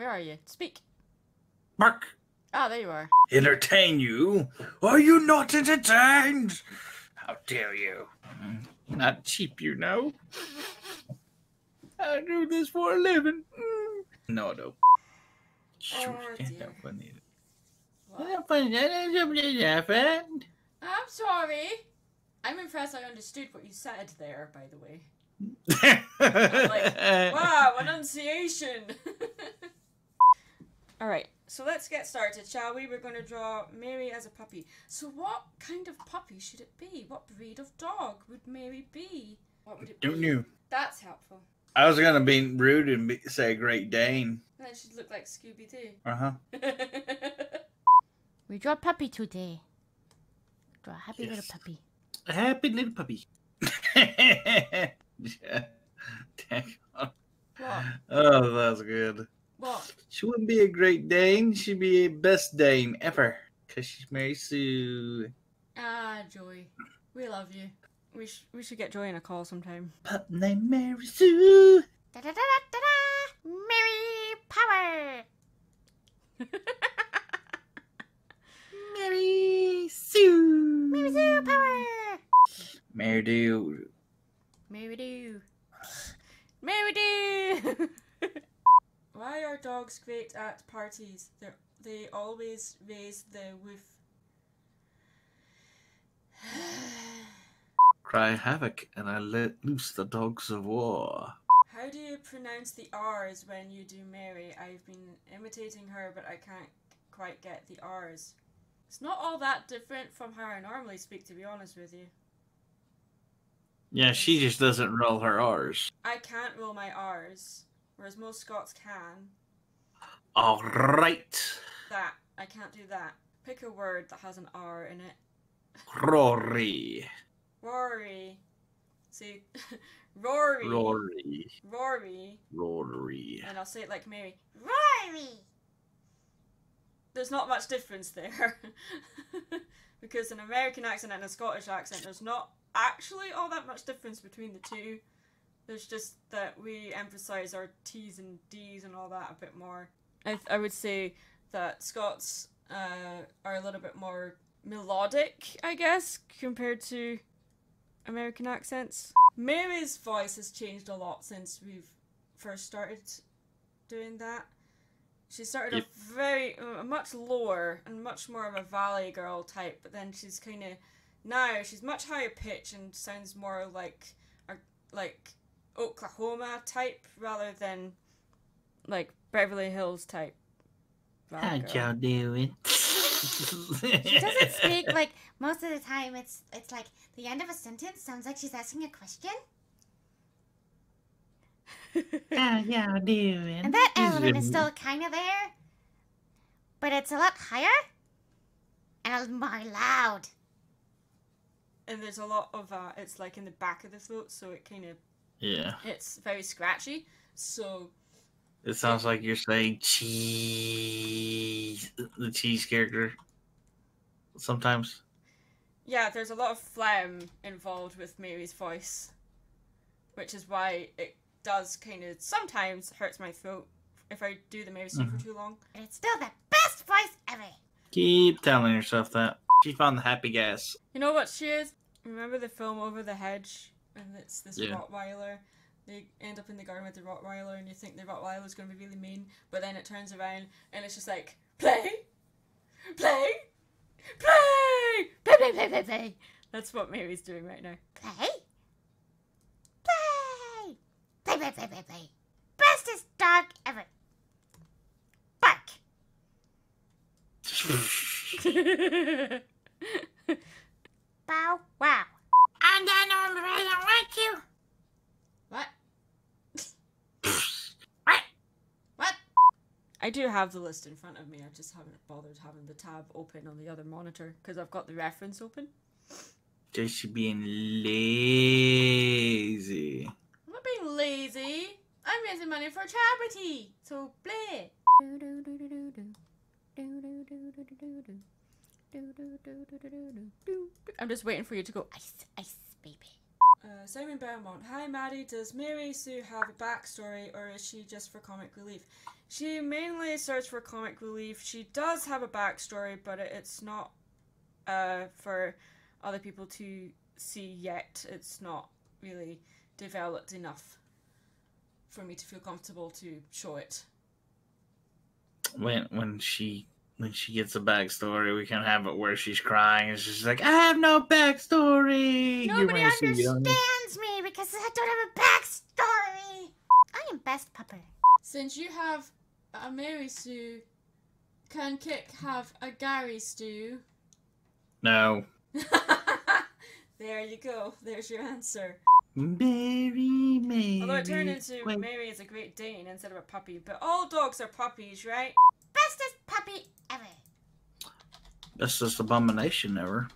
Where are you? Speak. Mark, Ah, there you are. entertain you? Are you not entertained? How dare you? Not cheap, you know. I do this for a living. Mm. No, no. Oh, dear. What? Not funny. That's something happened. I'm sorry. I'm impressed I understood what you said there, by the way. like, Wow, enunciation! Alright, so let's get started, shall we? We're going to draw Mary as a puppy. So, what kind of puppy should it be? What breed of dog would Mary be? What would it be? Don't you? That's helpful. I was gonna be rude and be, say Great Dane. And then she'd look like Scooby-Doo. Uh huh. Doo. We draw puppy today. Draw a happy Yes. little puppy. A happy little puppy. yeah. Dang. what? Oh, that's good. What? She wouldn't be a Great Dane. She'd be a best Dane ever. Cause she's Mary Sue. Ah, Joy. We love you. We, sh- we should get Joy in a call sometime. Pup named Mary Sue. Da da da da da da! Mary Power! Mary Sue. Mary Sue Power! Mary Do. Mary do. Mary do. Why are dogs great at parties? They they always raise the woof. Cry havoc, and I let loose the dogs of war. How do you pronounce the R's when you do Mary? I've been imitating her, but I can't quite get the R's. It's not all that different from how I normally speak, to be honest with you. Yeah, she just doesn't roll her R's. I can't roll my R's, whereas most Scots can. All right. That I can't do that. Pick a word that has an R in it. Rory. Rory. See, Rory. Rory. Rory. Rory. And I'll say it like Mary. Rory! There's not much difference there. because an American accent and a Scottish accent, there's not actually all that much difference between the two. There's just that we emphasize our T's and D's and all that a bit more. I, th- I would say that Scots uh, are a little bit more melodic, I guess, compared to American accents. Mary's voice has changed a lot since we've first started doing that. She started Yep. off very uh, much lower and much more of a valley girl type, but then she's kind of now she's much higher pitch and sounds more like a like Oklahoma type rather than like Beverly Hills type. valley girl. doing? She doesn't speak like most of the time. It's it's like the end of a sentence sounds like she's asking a question, How y'all doing? and that element is still kind of there, but it's a lot higher and more loud. and there's a lot of uh, it's like in the back of the throat, so it kind of Yeah. it's very scratchy. So It sounds like you're saying cheese. The cheese character. Sometimes. yeah, there's a lot of phlegm involved with Mary's voice, which is why it does kind of sometimes hurts my throat if I do the Mary Sue for mm-hmm. too long. But it's still the best voice ever. Keep telling yourself that. She found the happy gas. You know what she is? Remember the film Over the Hedge? And it's this Yeah. Rottweiler. They end up in the garden with the Rottweiler, and you think the Rottweiler's going to be really mean, but then it turns around and it's just like, play, play, play, play, play, play, play, play. That's what Mary's doing right now. Play, play, play, play, play, play, play. Bestest dog ever. Bark. Bow wow. And then on the right, I want you. what? What? What? I do have the list in front of me. I just haven't bothered having the tab open on the other monitor because I've got the reference open. Just being lazy. I'm not being lazy. I'm raising money for charity. So play. I'm just waiting for you to go. Ice, ice, baby. Uh, Simon Beaumont. Hi, Maddy. Does Mary Sue have a backstory or is she just for comic relief? She mainly serves for comic relief. She does have a backstory, but it's not uh, for other people to see yet. It's not really developed enough for me to feel comfortable to show it. When when she when she gets a backstory, we can have it where she's crying and she's like, "I have no backstory." You Nobody wanna see it, don't you? understands me because I don't have a backstory. I am best pupper. Since you have a Mary Sue, can Kik have a Gary Stew? No. there you go. There's your answer. Mary, Mary. Although it turned into wait. Mary is a Great Dane instead of a puppy, but all dogs are puppies, right? Bestest puppy ever. Bestest abomination ever.